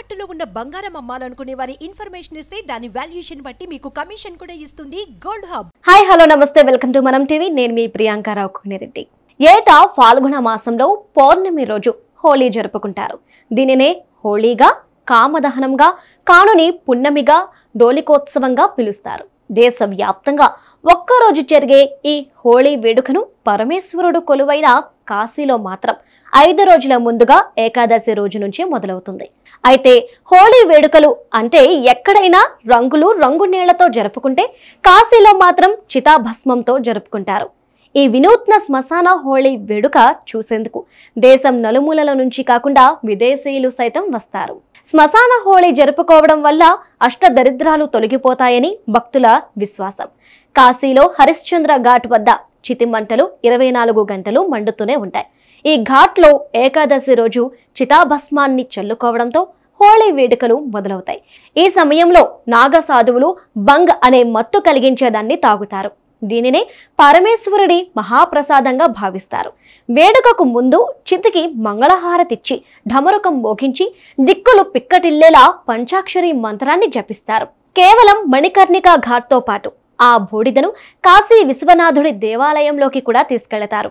తాకట్టులో ఉన్న బంగారం అమ్మాలనుకునే వారి ఇన్ఫర్మేషన్ ఇస్తే దాని వాల్యుయేషన్ బట్టి మీకు కమిషన్ కూడా ఇస్తుంది గోల్డ్ హబ్. హాయ్ హలో నమస్తే. వెల్కమ్ టు మనం టీవీ. నేను మీ ప్రియాంకారావు కోనిరెడ్డి. ఏటా ఫాల్గుణ మాసంలో పౌర్ణమి రోజు హోళీ జరుపుకుంటారు. దీనినే హోళీగా కామదహనంగా కానుని పున్నమిగా డోలికోత్సవంగా పిలుస్తారు. దేశవ్యాప్తంగా ఒక్కరోజు జరిగే ఈ హోళీ వేడుకను పరమేశ్వరుడు కొలువైన కాశీలో మాత్రం ఐదు రోజుల ముందుగా ఏకాదశి రోజు నుంచి మొదలవుతుంది. అయితే హోళీ వేడుకలు అంటే ఎక్కడైనా రంగులు రంగు నీళ్ళతో జరుపుకుంటే కాశీలో మాత్రం చితాభస్మంతో జరుపుకుంటారు. ఈ వినూత్న శ్మశాన హోళీ వేడుక చూసేందుకు దేశం నలుమూలల నుంచి కాకుండా విదేశీయులు సైతం వస్తారు. శ్మశాన హోళీ జరుపుకోవడం వల్ల అష్టదరిద్రాలు తొలగిపోతాయని భక్తుల విశ్వాసం. కాశీలో హరిశ్చంద్ర ఘాట్ వద్ద చితిమంటలు ఇరవై నాలుగు గంటలు మండుతూనే ఉంటాయి. ఈ ఘాట్లో ఏకాదశి రోజు చితాభస్మాన్ని చల్లుకోవడంతో హోళీ వేడుకలు మొదలవుతాయి. ఈ సమయంలో నాగసాధువులు బంగ్ అనే మత్తు కలిగించేదాన్ని తాగుతారు. దీనినే పరమేశ్వరుడి మహాప్రసాదంగా భావిస్తారు. వేడుకకు ముందు చితికి మంగళహారతిచ్చి ఢమరుకం మోగించి దిక్కులు పిక్కటిల్లేలా పంచాక్షరి మంత్రాన్ని జపిస్తారు. కేవలం మణికర్ణిక ఘాట్తో పాటు ఆ బూడిదను కాశీ విశ్వనాథుడి దేవాలయంలోకి కూడా తీసుకెళతారు.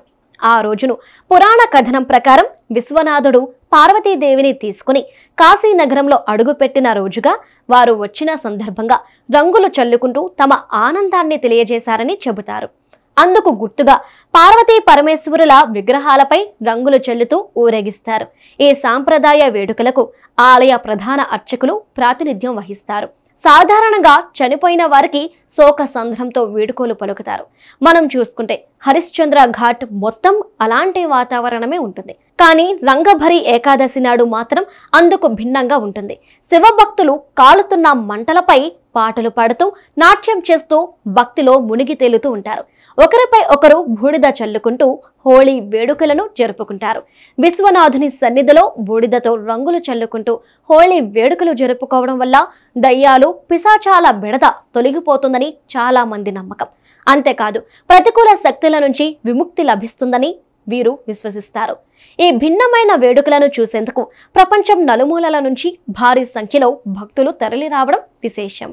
ఆ రోజును పురాణ కథనం ప్రకారం విశ్వనాథుడు పార్వతీదేవిని తీసుకుని కాశీ నగరంలో అడుగుపెట్టిన రోజుగా వారు వచ్చిన సందర్భంగా రంగులు చల్లుకుంటూ తమ ఆనందాన్ని తెలియజేశారని చెబుతారు. అందుకు గుర్తుగా పార్వతీ పరమేశ్వరుల విగ్రహాలపై రంగులు చల్లుతూ ఊరేగిస్తారు. ఈ సాంప్రదాయ వేడుకలకు ఆలయ ప్రధాన అర్చకులు ప్రాతినిధ్యం వహిస్తారు. సాధారణంగా చనిపోయిన వారికి శోక సంద్రంతో వేడుకోలు పలుకుతారు. మనం చూసుకుంటే హరిశ్చంద్ర ఘాట్ మొత్తం అలాంటి వాతావరణమే ఉంటుంది. కానీ రంగభరి ఏకాదశి నాడు మాత్రం అందుకు భిన్నంగా ఉంటుంది. శివభక్తులు కాలుతున్న మంటలపై పాటలు పాడుతూ నాట్యం చేస్తూ భక్తిలో మునిగి తేలుతూ ఉంటారు. ఒకరిపై ఒకరు బూడిద చల్లుకుంటూ హోళీ వేడుకలను జరుపుకుంటారు. విశ్వనాథుని సన్నిధిలో బూడిదతో రంగులు చల్లుకుంటూ హోళీ వేడుకలు జరుపుకోవడం వల్ల దయ్యాలు పిశాచాల బెడద తొలగిపోతుందని చాలామంది నమ్మకం. అంతేకాదు ప్రతికూల శక్తుల నుంచి విముక్తి లభిస్తుందని వీరు విశ్వసిస్తారు. ఈ భిన్నమైన వేడుకలను చూసేందుకు ప్రపంచం నలుమూలల నుంచి భారీ సంఖ్యలో భక్తులు తరలిరావడం విశేషం.